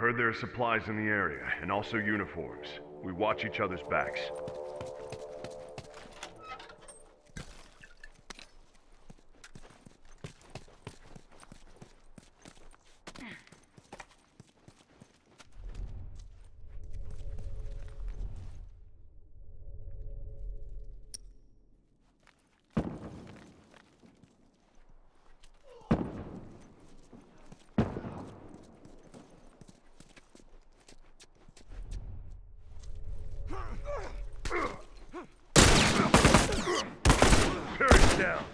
heard there are supplies in the area, and also uniforms. We watch each other's backs. Turret down.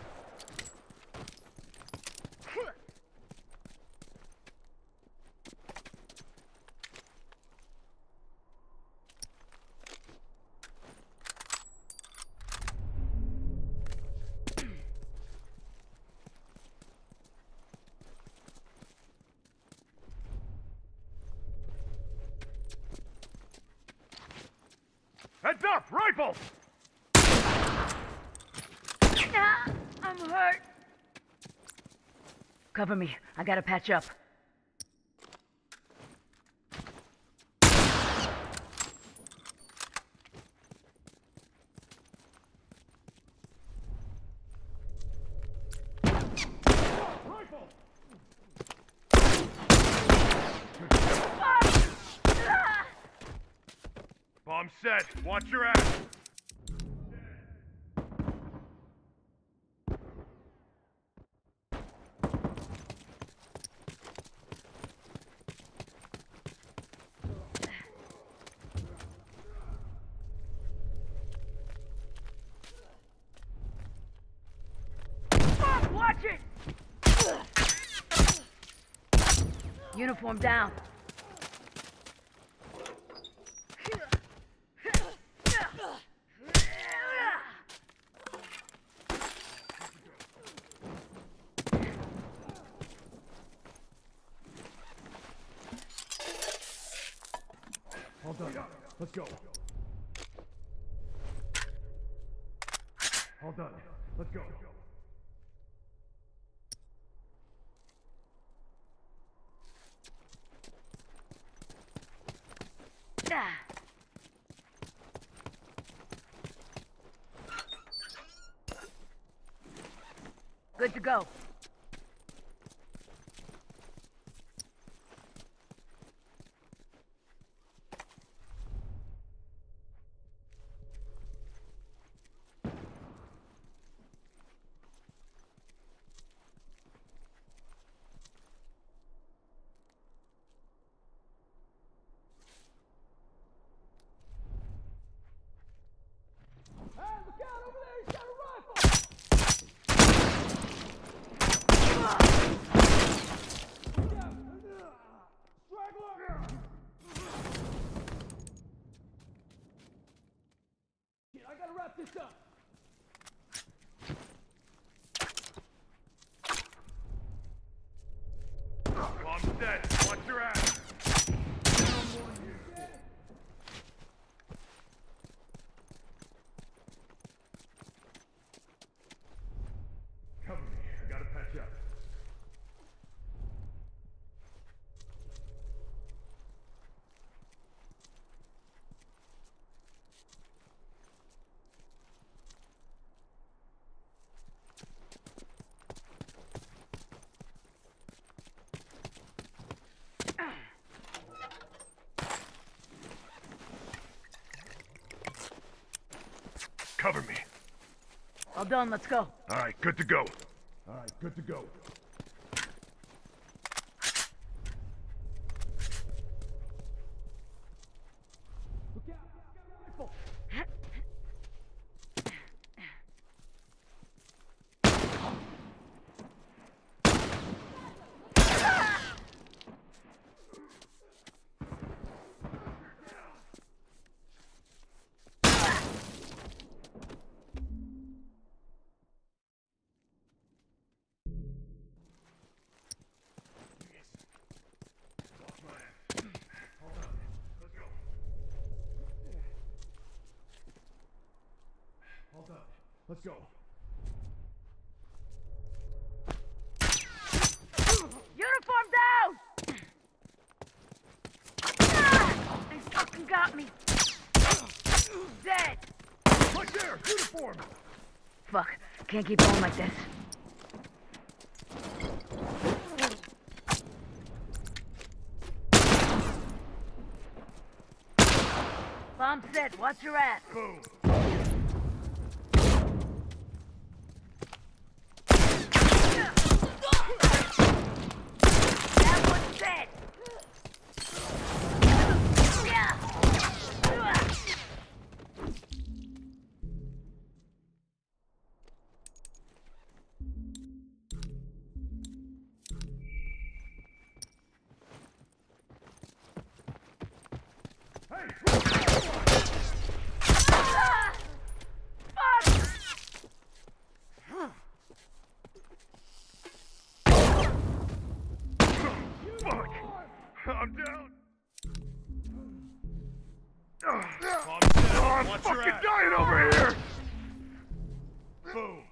Heads up! Rifle! Ah, I'm hurt. Cover me. I gotta patch up. Bomb set. Watch your ass. Fuck, watch it! Uniform down. All done. Let's go. All done. Let's go. Good to go. I gotta this up. Bomb set. Watch your ass. Cover me. I gotta patch up. Cover me. All done, let's go. All right, good to go. All right, good to go. Look out! Rifle! Hold up. Let's go. Uniform down! Ah, they fucking got me. Dead! Right there! Uniform! Fuck. Can't keep going like this. Bomb set. Watch your ass. Boom! I'm down! Ugh. Bomb set. Oh, I'm fucking dying over here! Boom!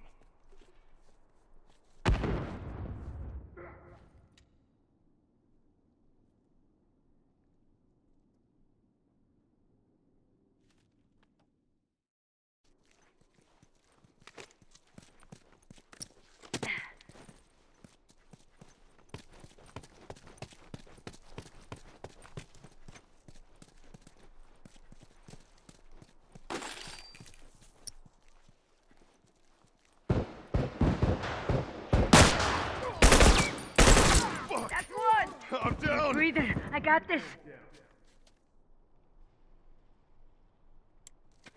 That's one! I'm down! Breathing. I got this.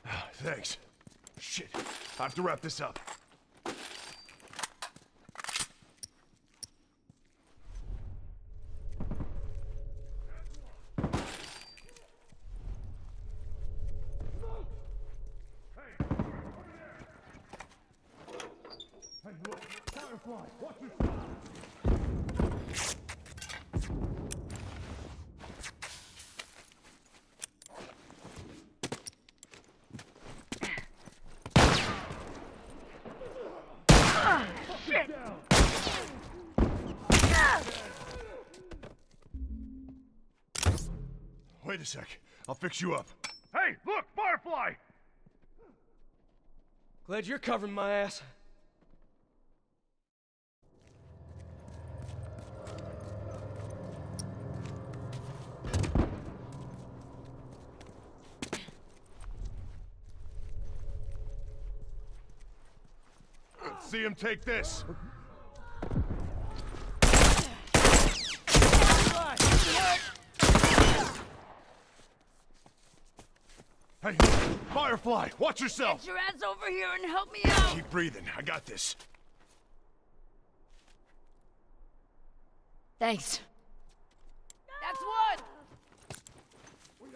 Ah, thanks. Shit. I have to wrap this up. Hey, look! Firefly! Watch yourself! Wait a sec. I'll fix you up. Hey, look! Firefly! Glad you're covering my ass. See him take this. Hey, Firefly, watch yourself! Get your ass over here and help me out! Keep breathing. I got this. Thanks. That's one!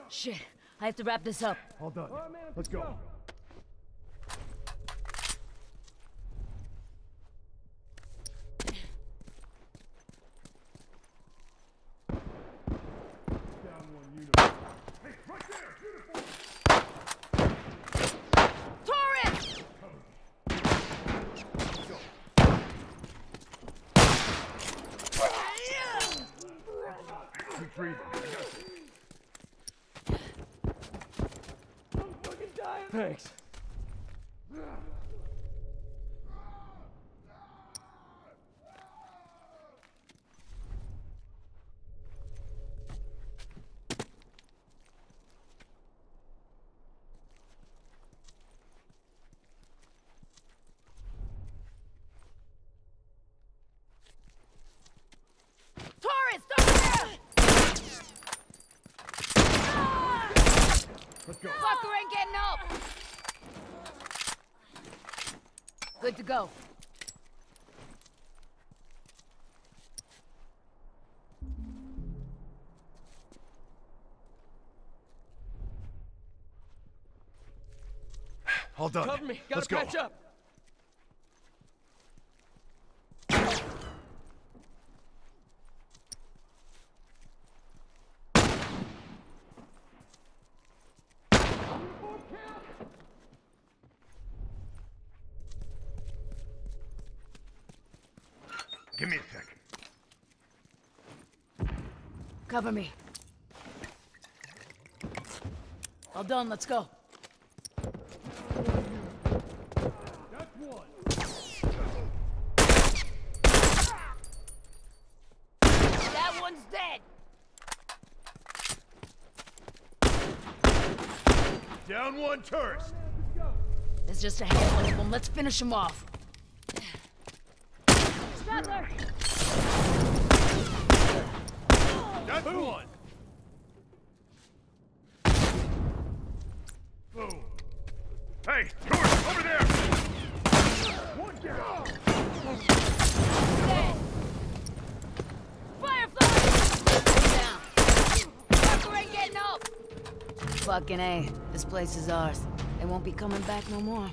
Shit. I have to wrap this up. All done. Let's go. Down one uniform. Hey, right there! Uniform! Torres! Keep breathing. I got this. Thanks. Torres, stop there! Let's go. Fucker ain't getting up! Good to go. All done. Cover me. Let's Gotta go. up. Give me a sec. Cover me. All done, let's go. That's one. That one's dead. Down one tourist. There's just a handful of them. Let's finish them off. Straggler! That's one. Boom. Hey, tourists, over there! One down. Dead. Firefly! Down. Parker ain't getting up! Fucking A. This place is ours. They won't be coming back no more.